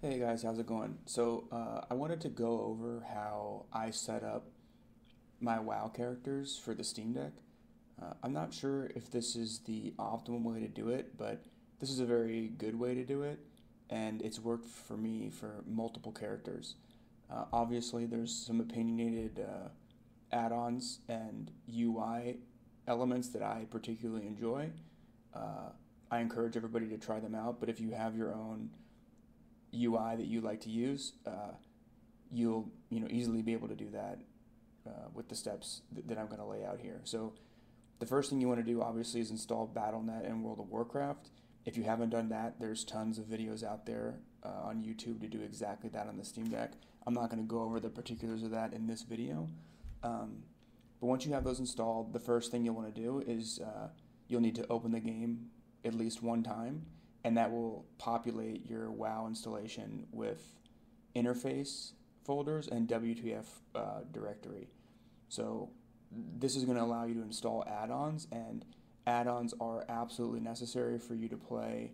Hey guys, how's it going? So, uh, I wanted to go over how I set up my WoW characters for the Steam Deck. Uh, I'm not sure if this is the optimal way to do it, but this is a very good way to do it, and it's worked for me for multiple characters. Uh, obviously, there's some opinionated uh, add ons and UI elements that I particularly enjoy. Uh, I encourage everybody to try them out, but if you have your own UI that you like to use, uh, you'll you know easily be able to do that uh, with the steps th- that I'm going to lay out here. So the first thing you want to do obviously is install Battle.net and World of Warcraft. If you haven't done that, there's tons of videos out there uh, on YouTube to do exactly that on the Steam Deck. I'm not going to go over the particulars of that in this video. Um, but once you have those installed, the first thing you'll want to do is uh, you'll need to open the game at least one time and that will populate your WoW installation with interface folders and WTF uh, directory. So this is going to allow you to install add-ons, and add-ons are absolutely necessary for you to play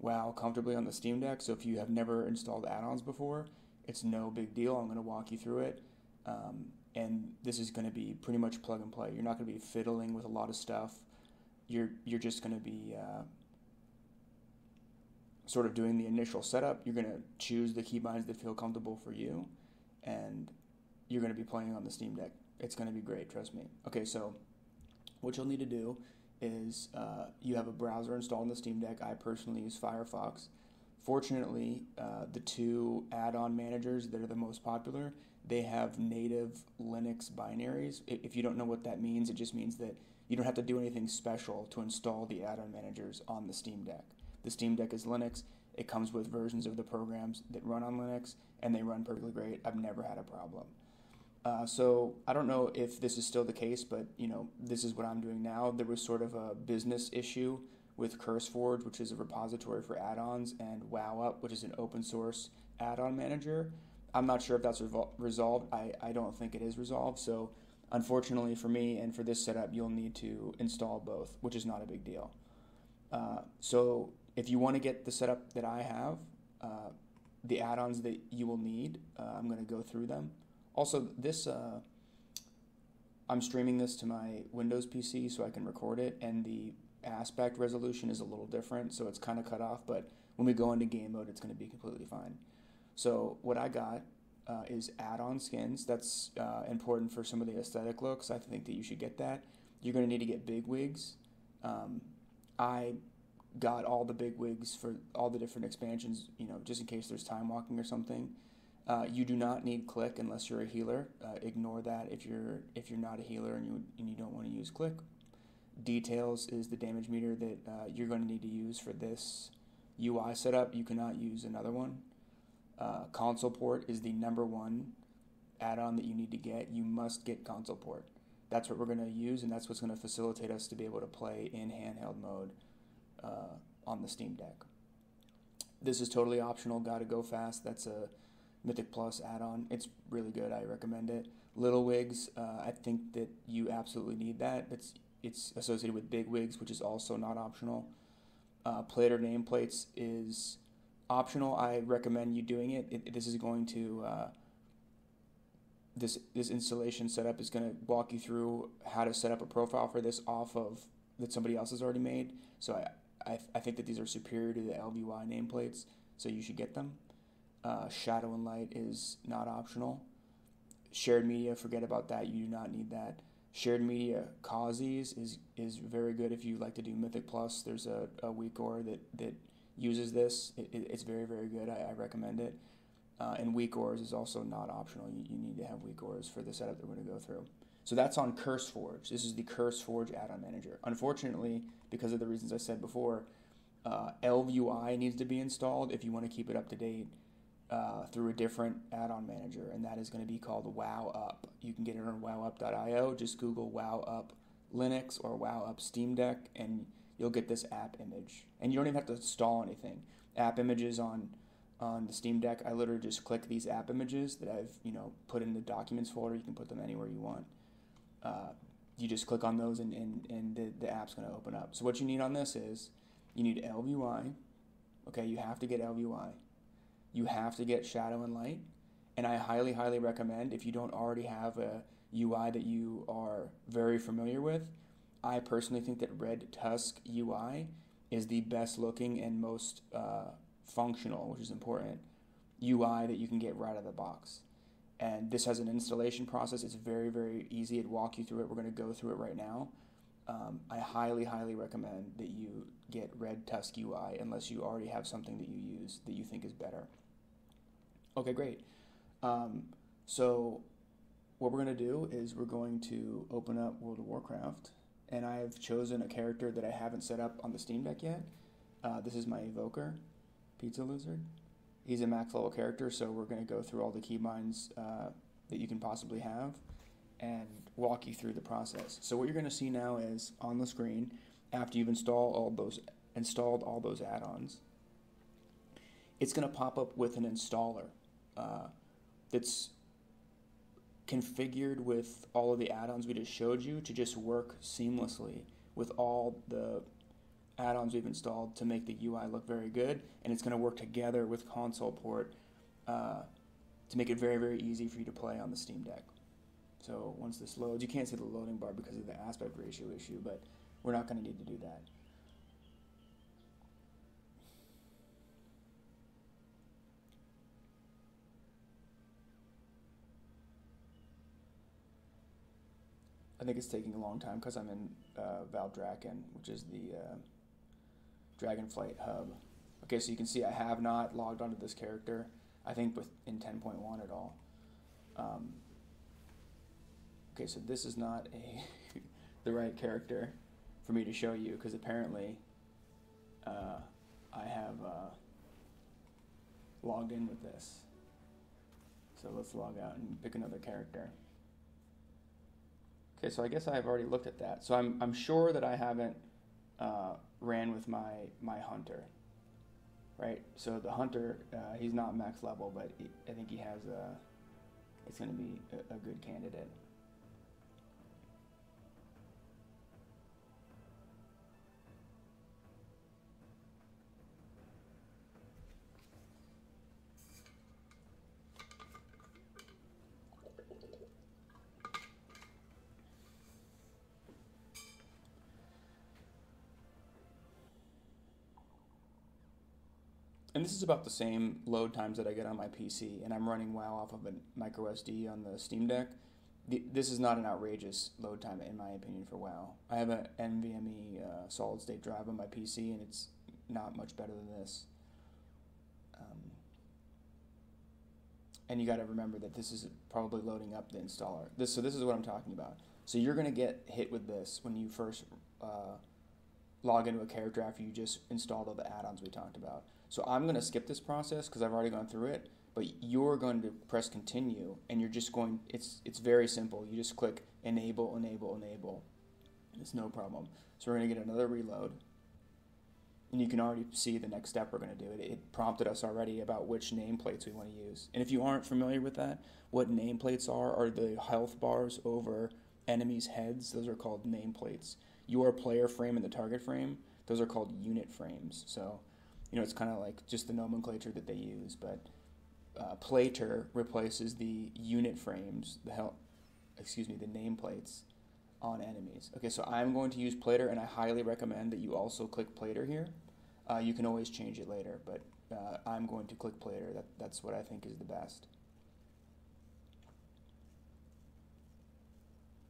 WoW comfortably on the Steam Deck. So if you have never installed add-ons before, it's no big deal. I'm going to walk you through it. Um, and this is going to be pretty much plug and play. You're not going to be fiddling with a lot of stuff. You're you're just going to be uh, sort of doing the initial setup, you're going to choose the keybinds that feel comfortable for you, and you're going to be playing on the Steam Deck. It's going to be great, trust me. Okay, so what you'll need to do is uh, you have a browser installed on the Steam Deck. I personally use Firefox. Fortunately, uh, the two add-on managers that are the most popular, they have native Linux binaries. If you don't know what that means, it just means that you don't have to do anything special to install the add-on managers on the Steam Deck. The Steam Deck is Linux. It comes with versions of the programs that run on Linux, and they run perfectly great. I've never had a problem. Uh, so I don't know if this is still the case, but you know this is what I'm doing now. There was sort of a business issue with CurseForge, which is a repository for add-ons, and WowUp, which is an open source add-on manager. I'm not sure if that's revol- resolved. I, I don't think it is resolved. So unfortunately for me and for this setup, you'll need to install both, which is not a big deal. Uh, so if you want to get the setup that I have, uh, the add-ons that you will need, uh, I'm going to go through them. Also, this uh, I'm streaming this to my Windows PC so I can record it, and the aspect resolution is a little different, so it's kind of cut off. But when we go into game mode, it's going to be completely fine. So what I got uh, is add-on skins. That's uh, important for some of the aesthetic looks. I think that you should get that. You're going to need to get BigWigs. Um, I got all the BigWigs for all the different expansions, you know, just in case there's time walking or something. Uh, you do not need Clique unless you're a healer. Uh, ignore that if you're if you're not a healer and you and you don't want to use Clique. Details is the damage meter that uh, you're going to need to use for this UI setup. You cannot use another one. Uh, ConsolePort is the number one add-on that you need to get. You must get ConsolePort. That's what we're going to use, and that's what's going to facilitate us to be able to play in handheld mode uh, on the Steam Deck. This is totally optional. Gotta go fast. That's a Mythic Plus add-on. It's really good. I recommend it. LittleWigs. Uh, I think that you absolutely need that. It's it's associated with BigWigs, which is also not optional. Uh, plater nameplates is optional. I recommend you doing it. it this is going to uh, this this installation setup is going to walk you through how to set up a profile for this off of that somebody else has already made. So I I, I think that these are superior to the ElvUI nameplates, so you should get them. Uh, shadow and light is not optional. Shared media, forget about that. You do not need that. Shared media causes is is very good if you like to do Mythic Plus. There's a, a WeakAuras that, that uses this. It, it, it's very, very good. I, I recommend it. Uh, and WeakAuras is also not optional. You, you need to have WeakAuras for the setup that we're going to go through. So that's on CurseForge. This is the CurseForge add-on manager. Unfortunately, because of the reasons I said before, uh, ElvUI needs to be installed if you want to keep it up to date uh, through a different add-on manager, and that is going to be called WowUp. You can get it on WowUp.io. Just Google WowUp Linux or WowUp Steam Deck, and you'll get this app image. And you don't even have to install anything. App images on on the Steam Deck, I literally just click these app images that I've you know put in the documents folder. You can put them anywhere you want uh, you just click on those and, and, and the, the app's going to open up. So what you need on this is you need ElvUI. Okay, you have to get ElvUI. you have to get shadow and light. And I highly, highly recommend if you don't already have a UI that you are very familiar with, I personally think that Redtuzk UI is the best looking and most uh, functional, which is important, UI that you can get right out of the box. And this has an installation process. It's very, very easy. I'd walk you through it. We're going to go through it right now. Um, I highly, highly recommend that you get Redtuzk UI unless you already have something that you use that you think is better. Okay, great. Um, so what we're going to do is we're going to open up World of Warcraft, and I have chosen a character that I haven't set up on the Steam Deck yet. Uh, this is my Evoker, Pizza Lizard. He's a max level character, so we're going to go through all the keybinds uh, that you can possibly have and walk you through the process. So what you're going to see now is on the screen after you've installed all those installed all those add-ons, it's going to pop up with an installer uh, that's configured with all of the add-ons we just showed you to just work seamlessly with all the add-ons we've installed to make the UI look very good, and it's going to work together with ConsolePort uh, to make it very, very easy for you to play on the Steam Deck. So once this loads, you can't see the loading bar because of the aspect ratio issue, but we're not going to need to do that. I think it's taking a long time because I'm in uh, Valdrakken, which is the uh, Dragonflight hub. Okay, so you can see I have not logged onto this character. I think with in 10.1 at all. Um, okay, so this is not a the right character for me to show you because apparently uh, I have uh, logged in with this. So let's log out and pick another character. Okay, so I guess I've already looked at that. So I'm, I'm sure that I haven't uh, ran with my, my hunter, right? So the hunter, uh, he's not max level, but he, I think he has a, it's going to be a, a good candidate. This is about the same load times that I get on my PC, and I'm running WoW off of a micro SD on the Steam Deck. The, this is not an outrageous load time, in my opinion, for WoW. I have an NVMe uh, solid state drive on my PC, and it's not much better than this. Um, and you got to remember that this is probably loading up the installer. This so this is what I'm talking about. So you're going to get hit with this when you first uh, log into a character after you just installed all the add-ons we talked about. So I'm going to skip this process because I've already gone through it. But you're going to press continue, and you're just going. It's it's very simple. You just click enable, enable, enable. It's no problem. So we're going to get another reload, and you can already see the next step we're going to do. It, it prompted us already about which nameplates we want to use. And if you aren't familiar with that, what nameplates are are the health bars over enemies' heads. Those are called nameplates. Your player frame and the target frame. Those are called unit frames. So you know, it's kind of like just the nomenclature that they use, but uh, Plater replaces the unit frames, the hell, excuse me, the nameplates on enemies. Okay, so I'm going to use Plater, and I highly recommend that you also click Plater here. Uh, you can always change it later, but uh, I'm going to click Plater. That, that's what I think is the best.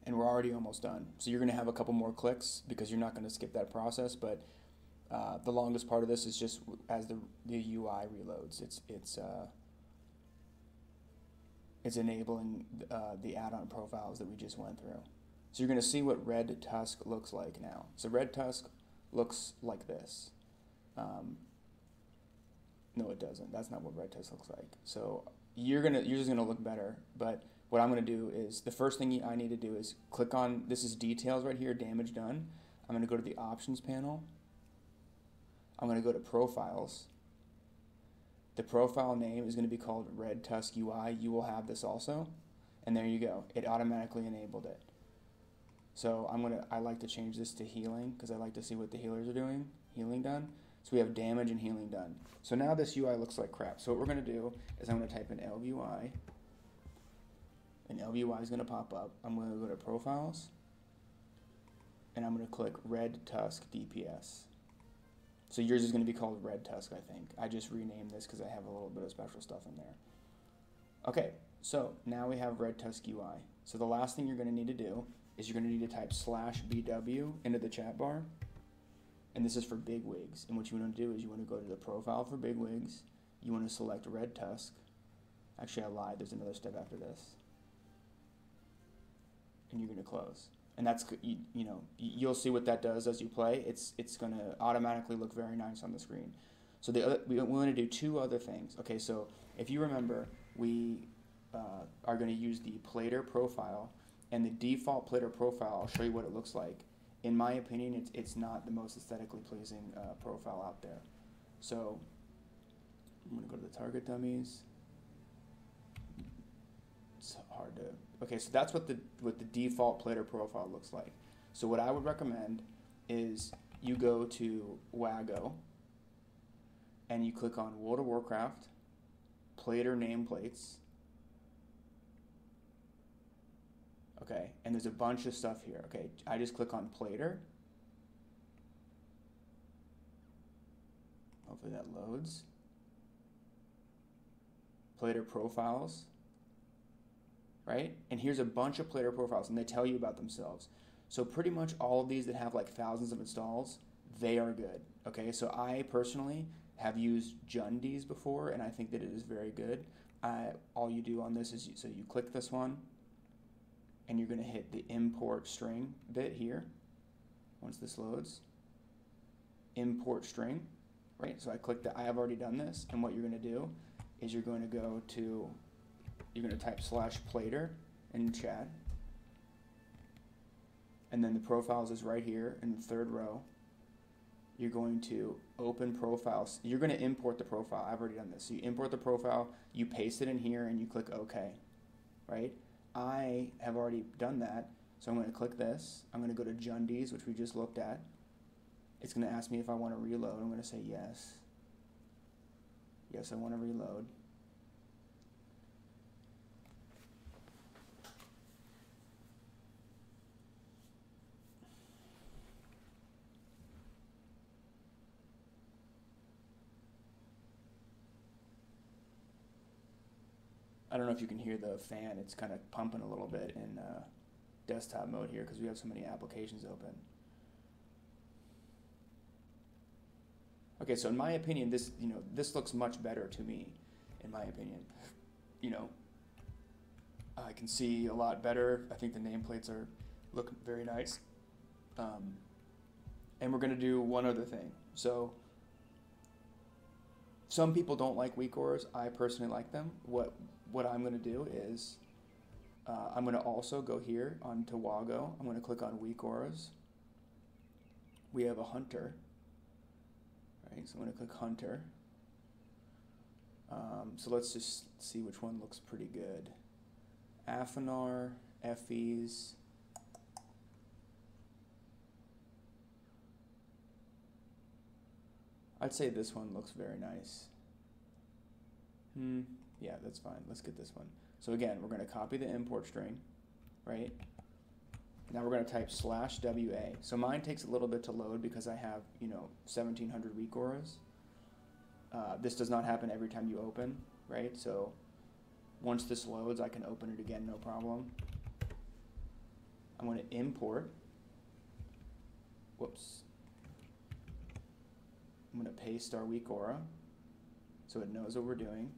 And we're already almost done. So you're going to have a couple more clicks because you're not going to skip that process, but uh, the longest part of this is just as the the UI reloads. It's it's uh, it's enabling uh, the add-on profiles that we just went through. So you're going to see what Redtuzk looks like now. So Redtuzk looks like this. Um, no, it doesn't. That's not what Redtuzk looks like. So you're gonna you're just gonna look better. But what I'm gonna do is the first thing I need to do is click on this is details right here, damage done. I'm gonna go to the options panel I'm going to go to profiles. The profile name is going to be called Redtuzk UI. You will have this also. And there you go. It automatically enabled it. So I'm going to, I like to change this to healing because I like to see what the healers are doing, healing done. So we have damage and healing done. So now this UI looks like crap. So what we're going to do is I'm going to type in ElvUI, and ElvUI is going to pop up. I'm going to go to Profiles, and I'm going to click Redtuzk DPS. So yours is going to be called Redtuzk, I think. I just renamed this because I have a little bit of special stuff in there. Okay, so now we have Redtuzk UI. So the last thing you're going to need to do is you're going to need to type slash BW into the chat bar and this is for BigWigs. And what you want to do is you want to go to the profile for BigWigs. You want to select Redtuzk. Actually, I lied. There's another step after this. And you're going to close. And that's you, you know you'll see what that does as you play. It's it's going to automatically look very nice on the screen. So the other, we, want to do two other things. Okay, so if you remember, we uh, are going to use the plater profile, and the default plater profile. I'll show you what it looks like in my opinion, it's, it's not the most aesthetically pleasing uh, profile out there. So I'm going to go to the target dummies. It's hard to. Okay, so that's what the what the default plater profile looks like. So what I would recommend is you go to Wago and you click on World of Warcraft plater nameplates Okay, and there's a bunch of stuff here. Okay, I just click on Plater. Hopefully that loads. Plater profiles. Right? And here's a bunch of Plater profiles, and they tell you about themselves. So pretty much all of these that have like thousands of installs, they are good. Okay, so I personally have used Jundies before, and I think that it is very good. I, all you do on this is you, so you click this one, and you're going to hit the import string bit here once this loads. Import string, right? So I click that. I have already done this, and what you're going to do is you're going to go to, you're going to type slash plater in chat, and then the profiles is right here in the third row. You're going to open profiles. You're going to import the profile. I've already done this. So you import the profile, you paste it in here, and you click OK, right? I have already done that. So I'm going to click this. I'm going to go to Jundies, which we just looked at. It's going to ask me if I want to reload. I'm going to say yes. Yes, I want to reload. I don't know if you can hear the fan. It's kind of pumping a little bit in uh, desktop mode here because we have so many applications open. Okay, so in my opinion, this you know this looks much better to me, in my opinion. You know, I can see a lot better. I think the nameplates are look very nice. Um, and we're going to do one other thing. So some people don't like WeakAuras. I personally like them. What what I'm going to do is uh, I'm going to also go here on Tawago. I'm going to click on WeakAuras. We have a hunter. Right, so I'm going to click hunter. Um, so let's just see which one looks pretty good. Afinar, Effie's. I'd say this one looks very nice. Hmm. Yeah, that's fine. Let's get this one. So again, we're going to copy the import string, right? Now we're going to type slash WA. So mine takes a little bit to load because I have, you know, 1700 WeakAuras. Uh, this does not happen every time you open, right? So once this loads, I can open it again, no problem. I'm going to import. Whoops. I'm going to paste our weak aura so it knows what we're doing.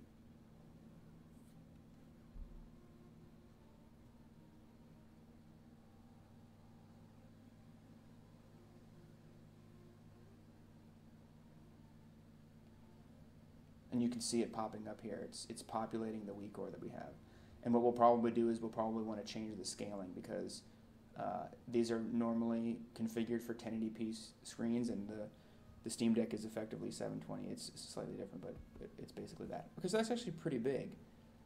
And you can see it popping up here. It's, it's populating the weak aura that we have. And what we'll probably do is we'll probably want to change the scaling because uh, these are normally configured for 1080p screens and the, the Steam Deck is effectively 720. It's, it's slightly different, but it, it's basically that. Because that's actually pretty big.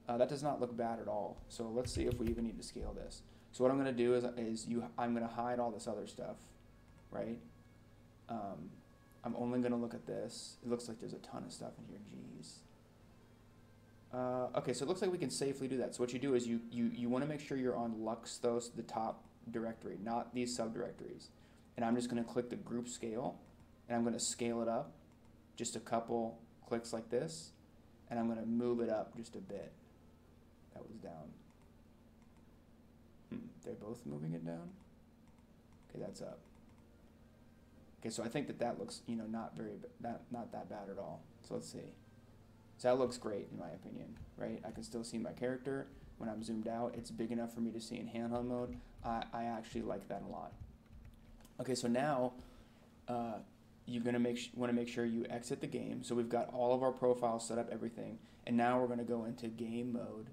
Uh, that does not look bad at all. So let's see if we even need to scale this. So what I'm going to do is, is you, I'm going to hide all this other stuff, right? Um, I'm only going to look at this. It looks like there's a ton of stuff in here. Jeez. Uh, okay, so it looks like we can safely do that. So what you do is you, you, you want to make sure you're on Luxthos, the top directory, not these subdirectories. And I'm just going to click the group scale, and I'm going to scale it up just a couple clicks like this, and I'm going to move it up just a bit. That was down. Hmm, they're both moving it down? Okay, that's up. Okay, so I think that that looks, you know, not very, not, not that bad at all. So let's see. So that looks great in my opinion, right? I can still see my character when I'm zoomed out. It's big enough for me to see in handheld mode. I, I actually like that a lot. Okay, so now uh, you're gonna make want to make sure you exit the game. So we've got all of our profiles set up, everything, and now we're gonna go into game mode,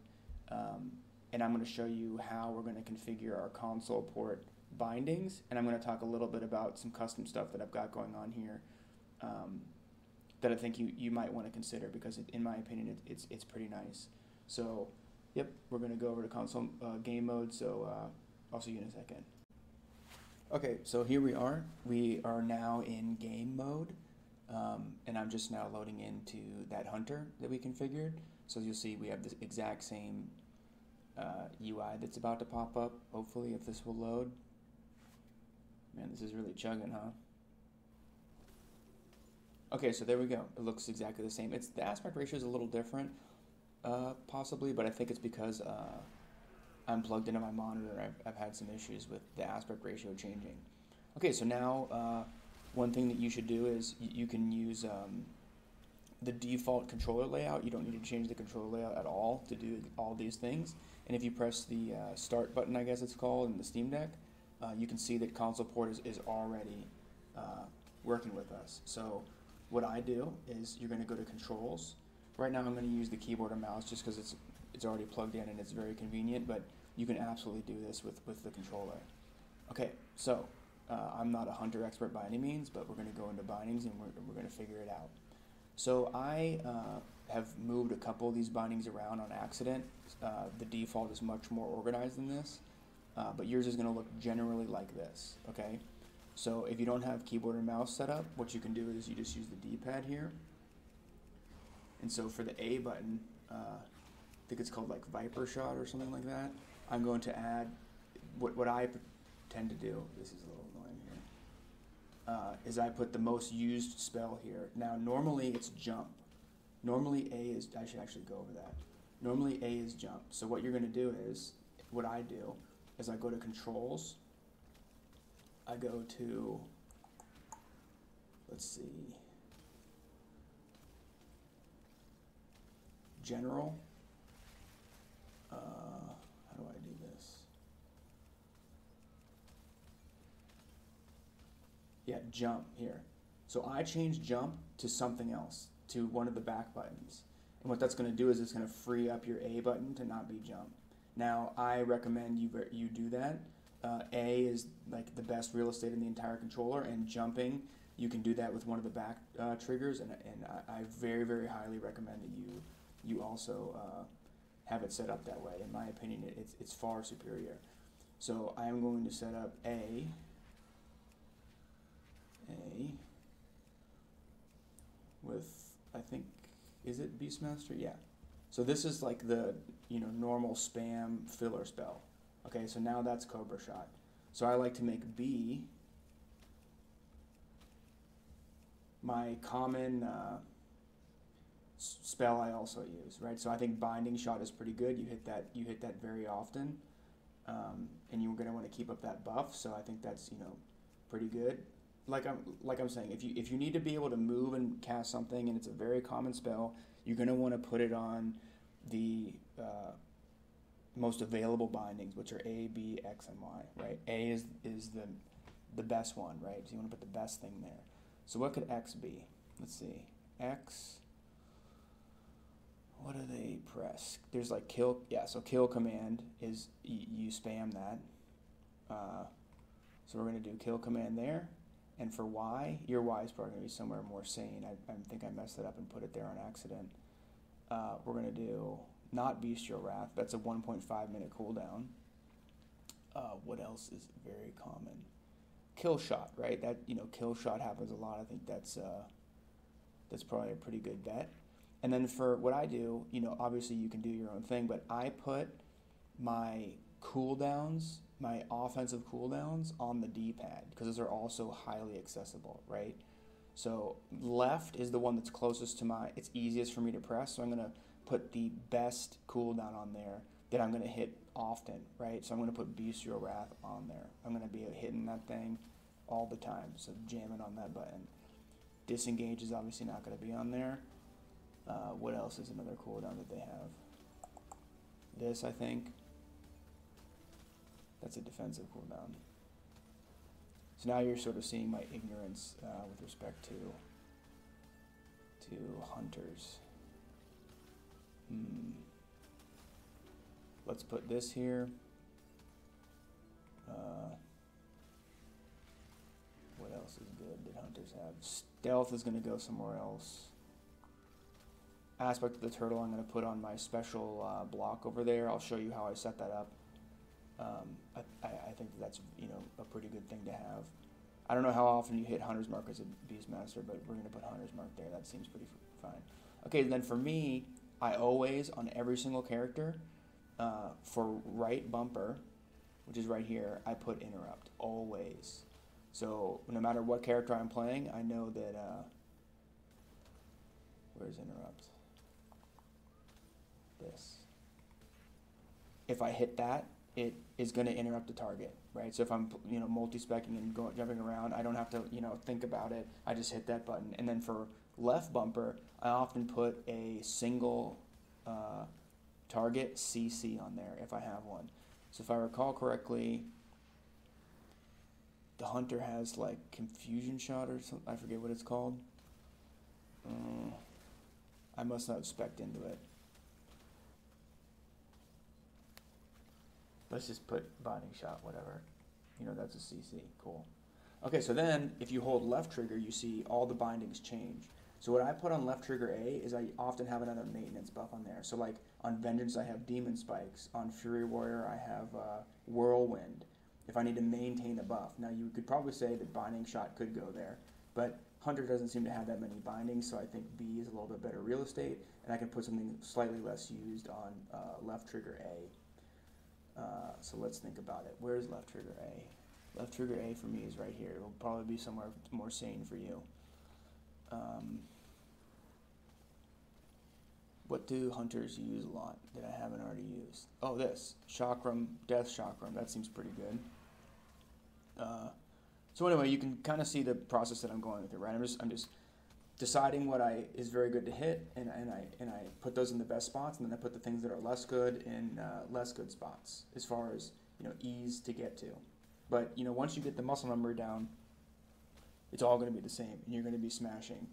um, and I'm gonna show you how we're gonna configure our ConsolePort bindings, and I'm gonna talk a little bit about some custom stuff that I've got going on here. Um, that I think you, you might want to consider because, it, in my opinion, it, it's it's pretty nice. So, yep, we're gonna go over to console uh, game mode. So uh, I'll see you in a second. Okay, so here we are. We are now in game mode, um, and I'm just now loading into that hunter that we configured. So you'll see we have the exact same uh, UI that's about to pop up. Hopefully, if this will load. Man, this is really chugging, huh? Okay, so there we go. It looks exactly the same. It's the aspect ratio is a little different, uh, possibly, but I think it's because uh, I'm plugged into my monitor. I've, I've had some issues with the aspect ratio changing. Okay, so now uh, one thing that you should do is you can use um, the default controller layout. You don't need to change the controller layout at all to do all these things. And if you press the uh, start button, I guess it's called, in the Steam Deck, uh, you can see that ConsolePort is, is already uh, working with us. So what I do is you're going to go to controls. Right now I'm going to use the keyboard and mouse just because it's it's already plugged in and it's very convenient, but you can absolutely do this with, with the controller. Okay, so uh, I'm not a hunter expert by any means, but we're going to go into bindings and we're, we're going to figure it out. So I uh, have moved a couple of these bindings around on accident. Uh, the default is much more organized than this, uh, but yours is going to look generally like this, okay? So if you don't have keyboard and mouse set up, what you can do is you just use the D-pad here. And so for the A button, uh, I think it's called like Viper Shot or something like that. I'm going to add what, what I tend to do. This is a little annoying here. Uh, is I put the most used spell here. Now normally it's jump. Normally A is I should actually go over that. Normally A is jump. So what you're going to do is what I do is I go to controls I go to, let's see, general. Uh, how do I do this? Yeah, jump here. So I change jump to something else, to one of the back buttons. And what that's going to do is it's going to free up your A button to not be jump. Now, I recommend you, you do that uh, A is like the best real estate in the entire controller, and jumping, you can do that with one of the back uh, triggers, and, and I, I, very, very highly recommend that you you also uh, have it set up that way. In my opinion, it, it's, it's far superior. So I am going to set up A, A, with, I think, is it Beastmaster? Yeah. So this is like the, you know, normal spam filler spell. Okay, so now that's Cobra Shot. So I like to make B my common uh, spell I also use, right? So I think Binding Shot is pretty good. You hit that you hit that very often, um, and you're going to want to keep up that buff. So I think that's you know pretty good. Like I'm like I'm saying, if you if you need to be able to move and cast something, and it's a very common spell, you're going to want to put it on the uh, most available bindings, which are A, B, X, and Y, right? A is, is the, the best one, right? So you want to put the best thing there. So what could X be? Let's see. X, what do they press? There's like kill, yeah, so kill command is, you spam that. Uh, so we're going to do kill command there. And for Y, your Y is probably going to be somewhere more sane. I, I think I messed it up and put it there on accident. Uh, we're going to do not Bestial Wrath. That's a 1.5 minute cooldown. Uh, what else is very common? kill shot, right? That you know, kill shot happens a lot. I think that's uh, that's probably a pretty good bet. And then for what I do, you know, obviously you can do your own thing, but I put my cooldowns, my offensive cooldowns on the D-pad because those are also highly accessible, right? So left is the one that's closest to my, it's easiest for me to press. So I'm going to put the best cooldown on there that I'm going to hit often, right? So I'm going to put Bestial Wrath on there. I'm going to be hitting that thing all the time. So jamming on that button. Disengage is obviously not going to be on there. Uh, what else is another cooldown that they have? This, I think. That's a defensive cooldown. So now you're sort of seeing my ignorance uh, with respect to to hunters. Hmm. Let's put this here. Uh, what else is good that hunters have? Stealth is going to go somewhere else. Aspect of the turtle I'm going to put on my special uh, block over there. I'll show you how I set that up. Um, I, I, think that's you know a pretty good thing to have. I don't know how often you hit Hunter's Mark as a Beastmaster, but we're going to put Hunter's Mark there. That seems pretty fine. Okay, then for me, I always, on every single character, uh, for right bumper, which is right here, I put interrupt always. So no matter what character I'm playing, I know that. Uh, where's interrupt? This. If I hit that, it is going to interrupt the target, right? So if I'm you know multi-specking and going jumping around, I don't have to you know think about it. I just hit that button, and then for left bumper, I often put a single uh, target CC on there if I have one. So if I recall correctly, the hunter has like confusion shot or something. I forget what it's called. Uh, I must not have into it. Let's just put binding shot, whatever. You know, that's a CC. Cool. Okay, so then if you hold left trigger, you see all the bindings change. So what I put on left trigger A is I often have another maintenance buff on there. So like on Vengeance, I have Demon Spikes. On Fury Warrior, I have uh, Whirlwind. If I need to maintain a buff. Now you could probably say that Binding Shot could go there, but Hunter doesn't seem to have that many bindings, so I think B is a little bit better real estate, and I can put something slightly less used on uh, left trigger A. Uh, so let's think about it. Where's left trigger A? Left trigger A for me is right here. It'll probably be somewhere more sane for you. Um, what do hunters use a lot that I haven't already used? Oh, this chakram, death chakram. That seems pretty good. Uh, so anyway, you can kind of see the process that I'm going through, right? I'm just I'm just deciding what I is very good to hit, and, and I and I put those in the best spots, and then I put the things that are less good in uh, less good spots, as far as you know, ease to get to. But you know, once you get the muscle memory down, it's all going to be the same, and you're going to be smashing.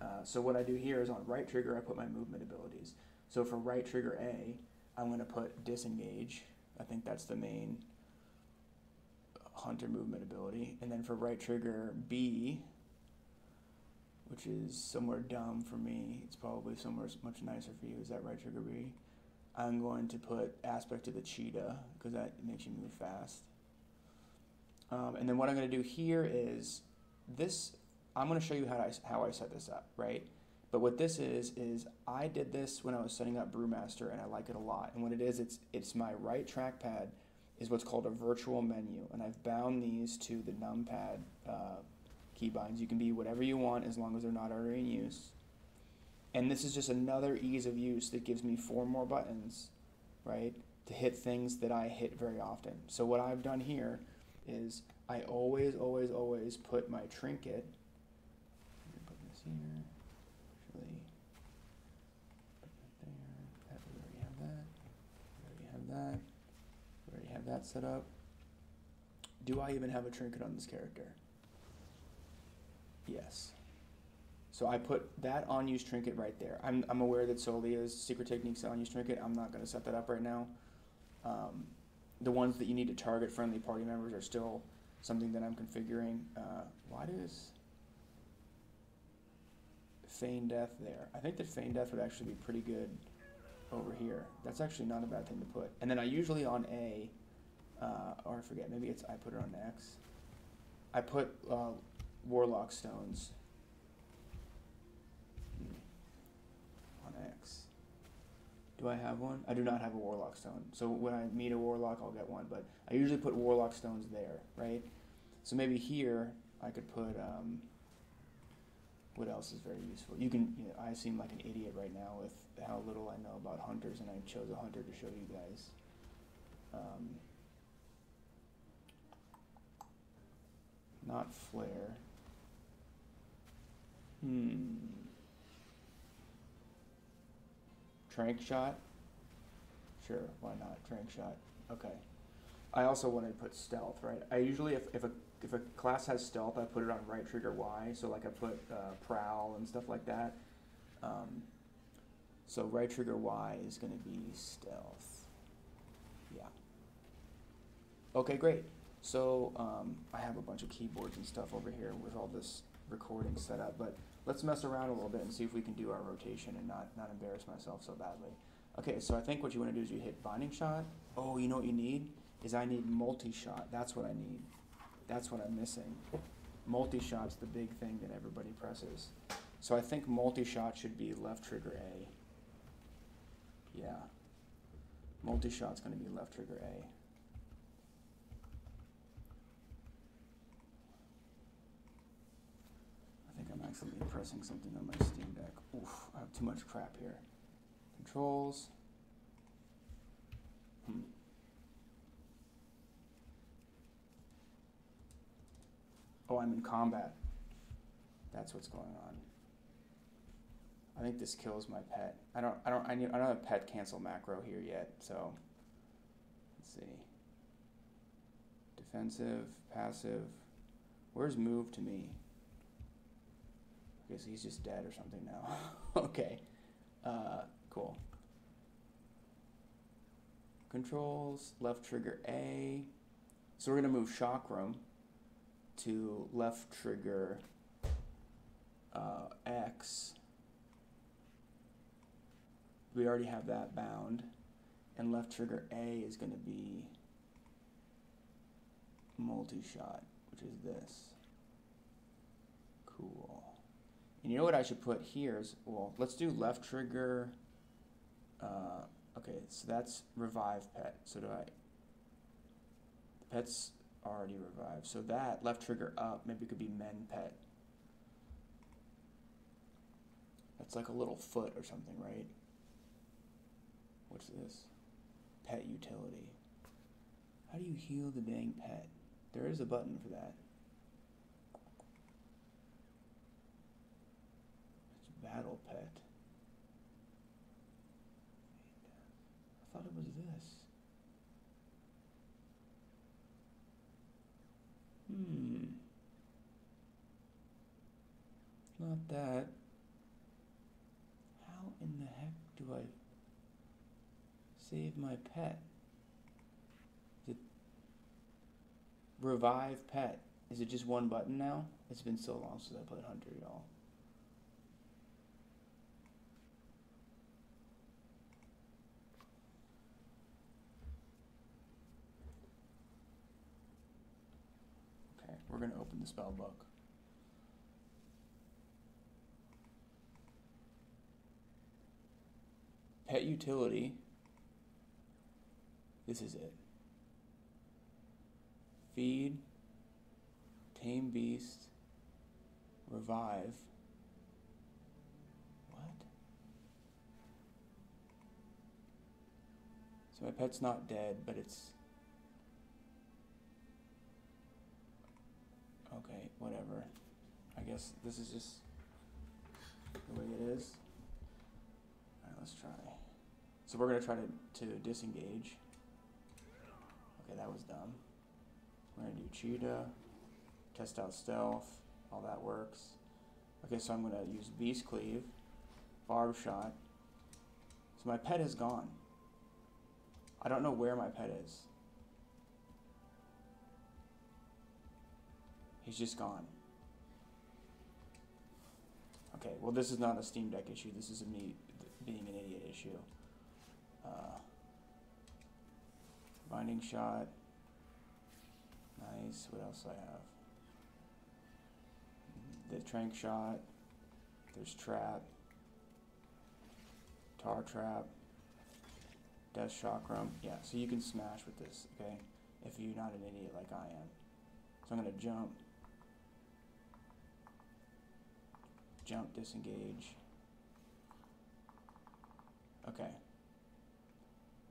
Uh, so what I do here is on right trigger, I put my movement abilities. So for right trigger A, I'm going to put disengage. I think that's the main hunter movement ability. And then for right trigger B, which is somewhere dumb for me, it's probably somewhere much nicer for you. Is that right trigger B? I'm going to put aspect to the cheetah because that makes you move fast. Um, and then what I'm going to do here is this, I'm going to show you how I, how I set this up, right? But what this is, is I did this when I was setting up Brewmaster and I like it a lot. And what it is, it's, it's my right trackpad is what's called a virtual menu. And I've bound these to the numpad uh, keybinds. You can be whatever you want as long as they're not already in use. And this is just another ease of use that gives me four more buttons, right, to hit things that I hit very often. So what I've done here is I always, always, always put my trinket. Put this here. Actually, put that there. That we already have that. We already have that. We already have that set up. Do I even have a trinket on this character? Yes. So I put that on use trinket right there. I'm, I'm aware that Solia's secret techniques on use trinket. I'm not going to set that up right now. Um, the ones that you need to target friendly party members are still something that I'm configuring. Uh, why does feign death there? I think that feign death would actually be pretty good over here. That's actually not a bad thing to put. And then I usually on A, uh, or I forget, maybe it's I put it on X. I put uh, Warlock Stones on X. Do I have one? I do not have a Warlock Stone. So when I meet a Warlock, I'll get one. But I usually put Warlock Stones there, right? So maybe here I could put. Um, what else is very useful? You can. You know, I seem like an idiot right now with how little I know about hunters, and I chose a hunter to show you guys. Um, not flare. Hmm. Tranq shot? Sure, why not? Tranq shot. Okay. I also want to put stealth, right? I usually, if, if a if a class has stealth, I put it on right trigger Y. So like I put uh, prowl and stuff like that. Um, so right trigger Y is going to be stealth. Yeah. Okay, great. So um, I have a bunch of keyboards and stuff over here with all this recording set up, but let's mess around a little bit and see if we can do our rotation and not, not embarrass myself so badly. Okay, so I think what you want to do is you hit binding shot. Oh, you know what you need? Is I need multi-shot. That's what I need. That's what I'm missing. Multi-shot's the big thing that everybody presses. So I think multi-shot should be left trigger A. Yeah. Multi-shot's going to be left trigger A. I'm accidentally pressing something on my Steam Deck. Oof, I have too much crap here. Controls. Hmm. Oh, I'm in combat. That's what's going on. I think this kills my pet. I don't. I don't. I, need, I don't have a pet cancel macro here yet. So let's see. Defensive, passive. Where's move to me? Guess he's just dead or something now. okay. Uh, cool. Controls, left trigger A. So we're gonna move Chakram to left trigger uh, X. We already have that bound. And left trigger A is going to be multi-shot, which is this. Cool. And you know what I should put here is, well, let's do left trigger. Uh, okay, so that's revive pet. So do I, the pet's already revived. So that left trigger up maybe could be mend pet. That's like a little foot or something, right? What's this? Pet utility. How do you heal the dang pet? There is a button for that. It's battle pet. I thought it was this. Hmm. Not that. How in the heck do I save my pet? Revive pet? Is it just one button now? It's been so long since I played Hunter, y'all. Okay, we're going to open the spell book. Pet utility. This is it. Feed, tame beast, revive. What? So my pet's not dead, but it's. Okay, whatever. I guess this is just the way it is. Alright, let's try. So we're gonna try to, to disengage. Okay, that was dumb. We're gonna do cheetah, test out stealth, all that works. Okay, so I'm gonna use beast cleave, barb shot. So my pet is gone. I don't know where my pet is. He's just gone. Okay, well this is not a Steam Deck issue. This is a me being an idiot issue. Uh, binding shot. Nice. What else do I have? the tranq shot. There's trap. Tar trap. Death chakram. Yeah, so you can smash with this, okay? If you're not an idiot like I am. So I'm gonna jump. Jump, disengage. Okay.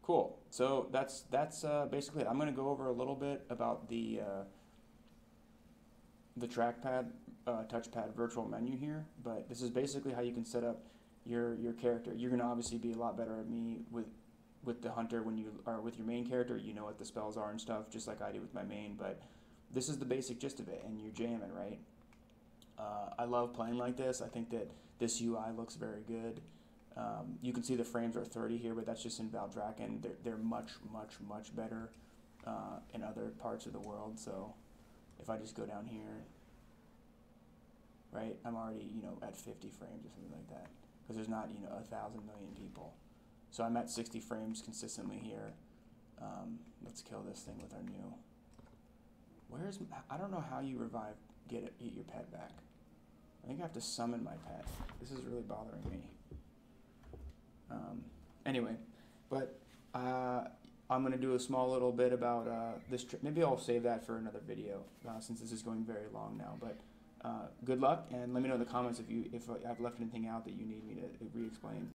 Cool. So that's that's uh, basically it. I'm going to go over a little bit about the uh, the trackpad, uh, touchpad virtual menu here. But this is basically how you can set up your your character. You're going to obviously be a lot better at me with with the hunter when you are with your main character. You know what the spells are and stuff, just like I do with my main. But this is the basic gist of it, and you're jamming right. Uh, I love playing like this. I think that this UI looks very good. Um, you can see the frames are 30 here, but that's just in Valdrakken. They're, they're much, much, much better uh, in other parts of the world. So if I just go down here, right, I'm already, you know, at 50 frames or something like that. Because there's not, you know, a thousand million people. So I'm at 60 frames consistently here. Um, let's kill this thing with our new. Where's, I don't know how you revive, get, it, get your pet back. I think I have to summon my pet. This is really bothering me. Um, anyway, but uh, I'm going to do a small little bit about uh, this trip. Maybe I'll save that for another video uh, since this is going very long now. But uh, good luck, and let me know in the comments if you if I've left anything out that you need me to re-explain.